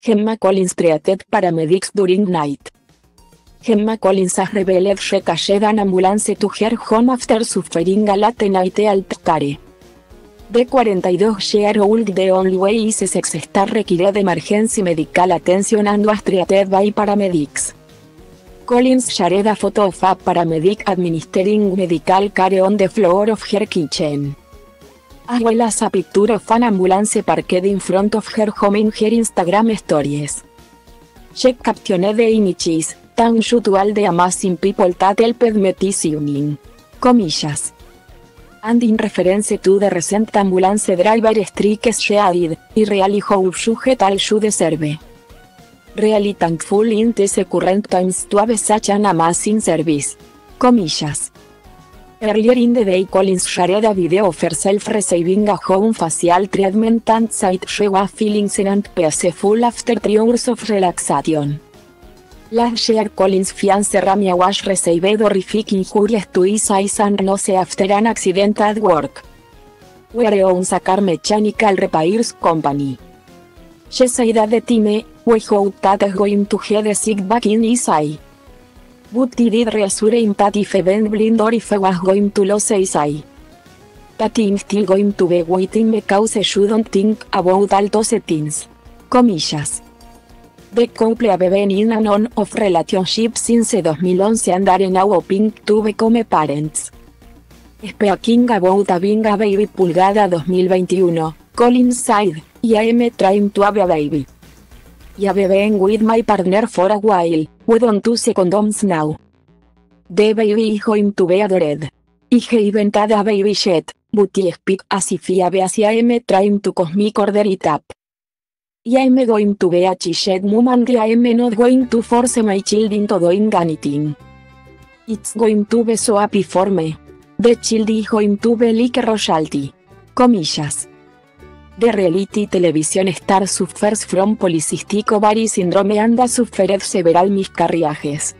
Gemma Collins treated paramedics during night. Gemma Collins has revealed she cashed an ambulance to her home after suffering a late night care. De 42 year old the only way is sex star required emergency medical attention and was treated by paramedics. Collins shared a photo of a paramedic administering medical care on the floor of her kitchen. As a picture of an ambulance parked in front of her home in her Instagram stories. She captioned the images, thank you to all the amazing people that helped me this evening. Comillas. And in reference to the recent ambulance driver strikes she added, I really hope you get all you deserve. Really thankful in these current times to have such an amazing service. Comillas. Earlier in the day Collins shared a video of herself receiving a home facial treatment and said she was feeling zen and peaceful after three hours of relaxation. Last year Collins' fiancé Ramia was received horrific injuries to his eyes and after an accident at work. Where owns a car mechanical repairs company. She said at the time, we hope that is going to get sick back in his eye. But did reassure him that if event blind or if he was going to lose his eye. That I'm still going to be waiting because I shouldn't think about all those things. Comillas. The couple have been in and on of relationship since 2011 and are now hoping to become parents. Speaking about having a baby pulgada 2021, Collins said, I am trying to have a baby. Have been with my partner for a while, we don't use condoms now. The baby is going to be adored. I haven't had a baby yet, but I speak as if I was I am trying to cosmic order it up. I am going to be a child mom and I am not going to force my child into doing anything. It's going to be so happy for me. The child is going to be like royalty. Comillas. The reality television star suffers from polycystic ovary syndrome and suffered several miscarriages.